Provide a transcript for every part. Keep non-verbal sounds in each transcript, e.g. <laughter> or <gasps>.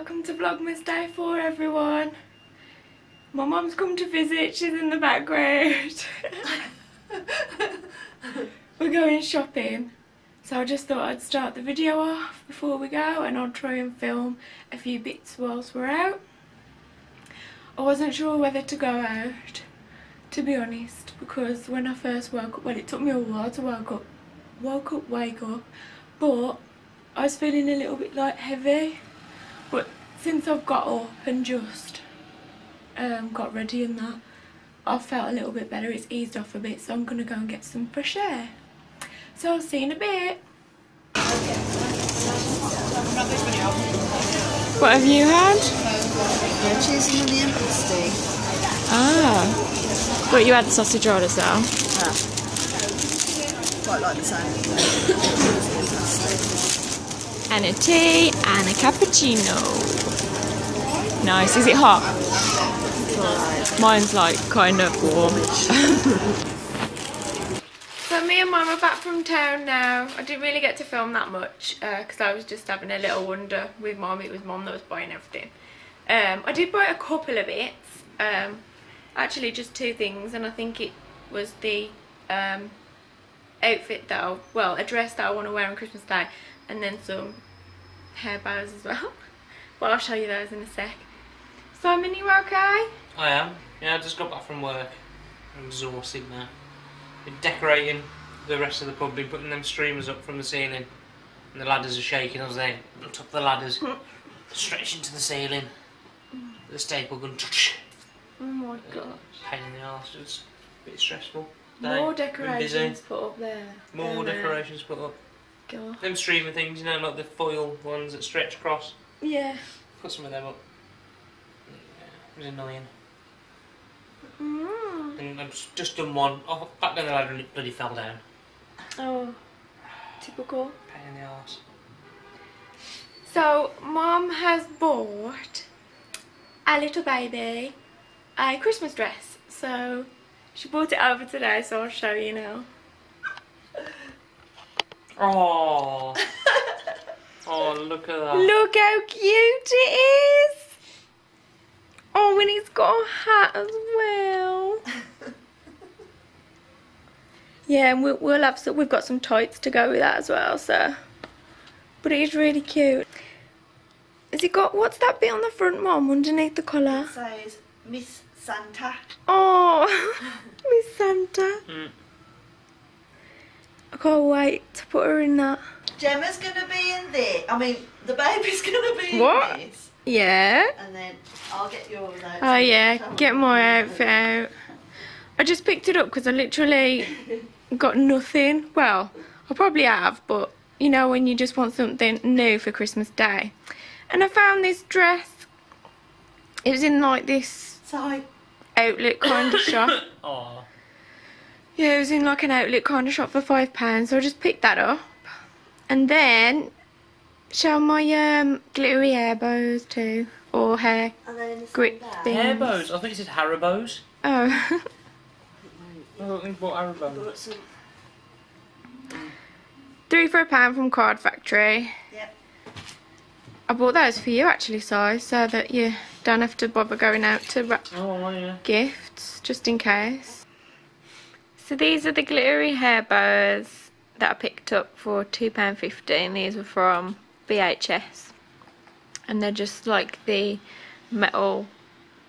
Welcome to Vlogmas Day 4 everyone. My mum's come to visit, she's in the background. <laughs> We're going shopping. So I just thought I'd start the video off before we go and I'll try and film a few bits whilst we're out. I wasn't sure whether to go out, to be honest, because when I first woke up, well it took me a while to wake up, woke up, wake up, but I was feeling a little bit like heavy. Since I've got up and just um, got ready and that, I've felt a little bit better. It's eased off a bit, so I'm going to go and get some fresh air. So I'll see you in a bit. What have you had? Yeah, cheese and onion pasty. Ah. But you had the sausage roll as well. Ah. Quite like the same. <laughs> And a tea and a cappuccino. Nice. Is it hot? Mine's like kind of warm. <laughs> so me and mum are back from town now. I didn't really get to film that much because I was just having a little wonder with mum. It was mum that was buying everything. Um, I did buy a couple of bits. Um, actually just two things and I think it was the um, outfit that I, well a dress that I want to wear on Christmas Day and then some hair bows as well. <laughs> but I'll show you those in a sec. Simon, you okay? I am. Yeah, I just got back from work. I'm exhausted now. Been decorating the rest of the pub, been putting them streamers up from the ceiling. And the ladders are shaking. I was there on top of the ladders, hmm. stretching to the ceiling. The staple gun. Oh my uh, god. Pain in the arse. It's a bit stressful. More Day. Been decorations put up there. More decorations put up. God. Them streamer things, you know, like the foil ones that stretch across. Yeah. Put some of them up. Yeah, it was annoying. Mm. And I've just- done one. Oh, back down the ladder and it bloody fell down. Oh, typical. Pain in the arse. So, mom has bought a little baby a Christmas dress. So, she brought it over today, so I'll show you now. Oh. <laughs> oh, look at that. Look how cute it is! Oh, and it's got a hat as well. <laughs> yeah, and we'll, we'll have some, we've got some tights to go with that as well, so. But it is really cute. Has he got, what's that bit on the front, Mom, underneath the collar? It says Miss Santa. Oh, <laughs> Miss Santa. Mm. I can't wait to put her in that. Gemma's gonna be in there. I mean, the baby's <laughs> gonna be What? in this. Yeah. And then I'll get yours out. Oh yeah, get my outfit out. I just picked it up because I literally <laughs> got nothing. Well, I probably have, but you know when you just want something new for Christmas Day. And I found this dress. It was in like this So, outlet kind of shop. <coughs> Oh. Yeah, it was in like an outlet kind of shop for five pounds, so I just picked that up. And then show my um glittery hair bows too. Or hair and then Grip like that. thing. Hair bows. I think you said Haribo's. oh <laughs> I thought you bought Haribo's. Three for a pound from Card Factory. Yep. I bought those for you actually, Si, so that you don't have to bother going out to wrap Oh, yeah. gifts, just in case. So these are the glittery hair bows that I picked up for £2.50 these were from BHS. And they're just like the metal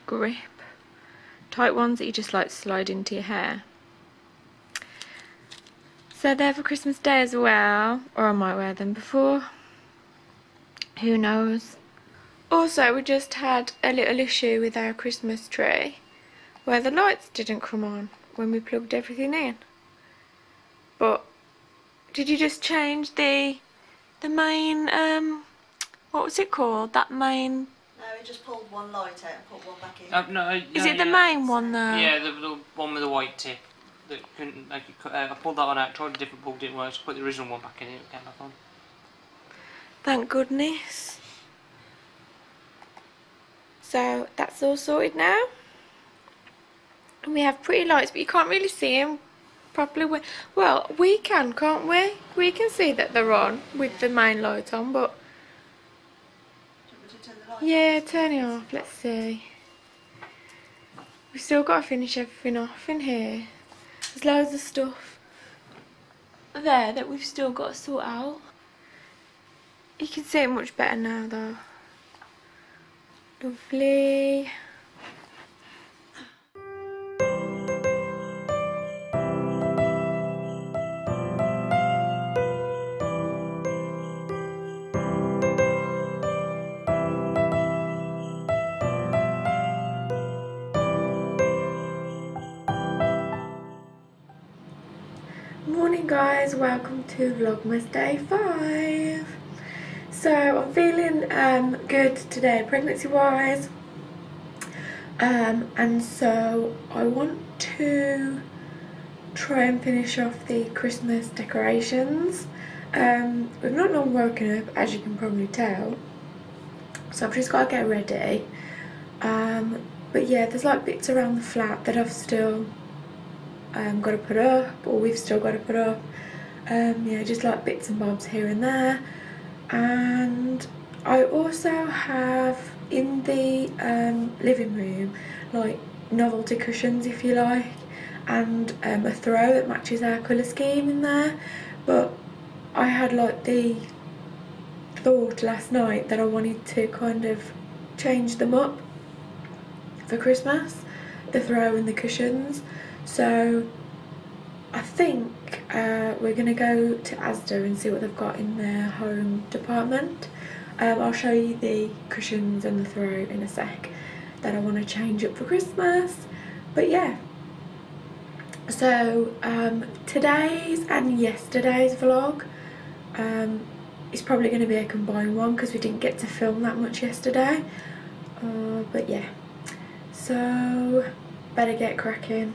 grip type ones that you just like slide into your hair. So they're for Christmas Day as well, or I might wear them before. Who knows? Also, we just had a little issue with our Christmas tree where the lights didn't come on when we plugged everything in. But did you just change the the main um what was it called? That main No, we just pulled one light out and put one back in. Uh, no, Is no, it the yeah. main one though? Yeah, the, the one with the white tip. That couldn't, like, you cut- uh, I pulled that one out, tried a different plug, didn't work, so put the original one back in, it came back on. Thank goodness. So that's all sorted now. And we have pretty lights, but you can't really see them properly. We- Well, we can, can't we? We can see that they're on with the main light on, but turn Yeah, turn it off. Let's see. We've still got to finish everything off in here. There's loads of stuff there that we've still got to sort out. You can see it much better now though. Lovely. Guys, welcome to Vlogmas Day 5. So I'm feeling um, good today pregnancy wise um, and so I want to try and finish off the Christmas decorations. Um, we've not long woken up as you can probably tell so I've just got to get ready um, but yeah there's like bits around the flat that I've still um, got to put up or we've still got to put up. Um, yeah just like bits and bobs here and there. And I also have in the um, living room like novelty cushions if you like and um, a throw that matches our colour scheme in there. But I had like the thought last night that I wanted to kind of change them up for Christmas the throw and the cushions so I think uh, we're going to go to Asda and see what they've got in their home department. Um, I'll show you the cushions and the throw in a sec that I want to change up for Christmas. But yeah. So um, today's and yesterday's vlog um, is probably going to be a combined one because we didn't get to film that much yesterday. Uh, but yeah. So better get cracking.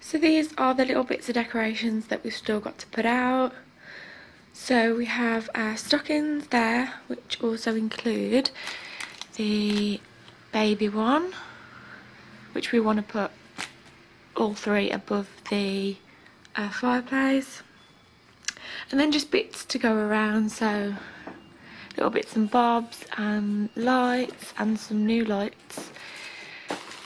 So these are the little bits of decorations that we've still got to put out. So we have our stockings there, which also include the baby one, which we want to put all three above the uh, fireplace. And then just bits to go around, so little bits and bobs and lights and some new lights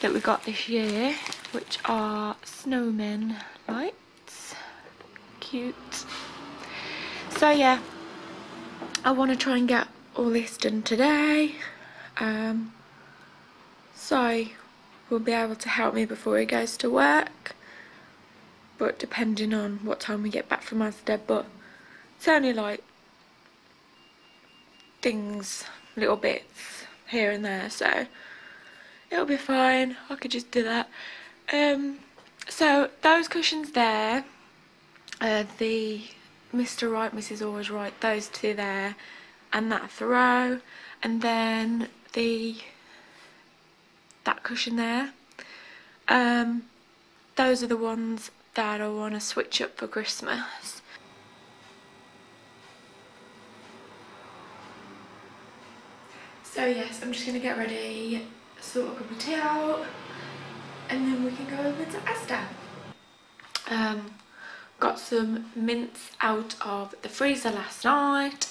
that we got this year, which are snowmen lights. Cute. So yeah, I want to try and get all this done today. Um, so will be able to help me before he goes to work. But depending on what time we get back from Asda, but it's only like things, little bits here and there, so it'll be fine. I could just do that. Um, so those cushions there, uh, the Mr. Right, Mrs. Always Right, those two there, and that throw, and then the that cushion there. Um, those are the ones that I want to switch up for Christmas. So yes, I'm just going to get ready, sort a cup of tea out, and then we can go over to Asda. Um, got some mince out of the freezer last night,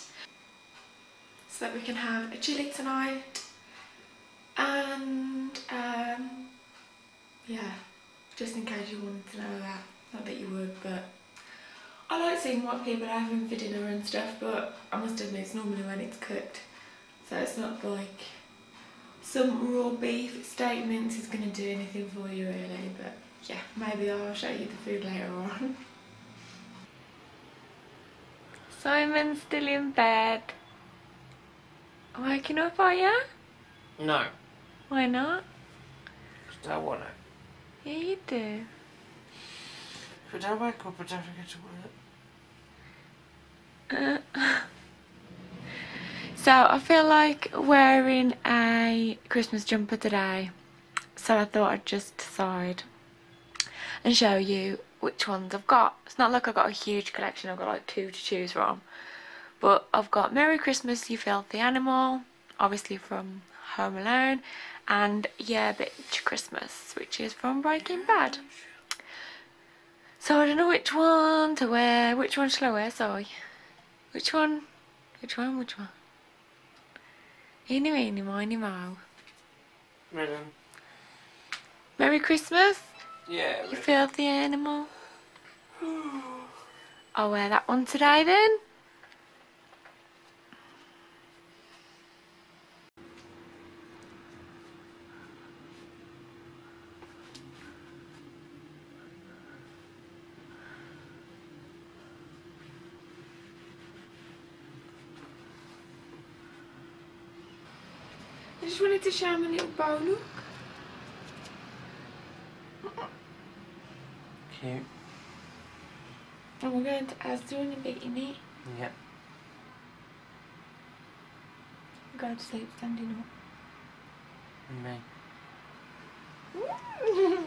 so that we can have a chili tonight. And um, yeah, just in case you wanted to know that. Not that you would, but I like seeing what people are having for dinner and stuff, but I must admit it's normally when it's cooked. So it's not like some raw beef steak mince is going to do anything for you really, but yeah, maybe I'll show you the food later on. <laughs> Simon's still in bed. Waking up, are you? No, Why not? 'cause I don't want to. Yeah, you do. If I don't wake up, I don't forget to work. Uh, <laughs> so I feel like wearing a Christmas jumper today. So I thought I'd just decide and show you which ones I've got. It's not like I've got a huge collection, I've got like two to choose from. But I've got Merry Christmas You Filthy Animal, obviously from Home Alone, and Yeah Bitch Christmas, which is from Breaking Bad. So I don't know which one to wear. Which one shall I wear, sorry? Which one? Which one? Which one? Eeny, meeny, miny, moe. Ribbon. Merry Christmas, Yeah. you filthy animal. I'll <gasps> oh, wear that one today then. I just wanted to show my little bow look. Cute. And we're going to Asda in a bikini. Yep. Go to sleep standing up. And me. <laughs>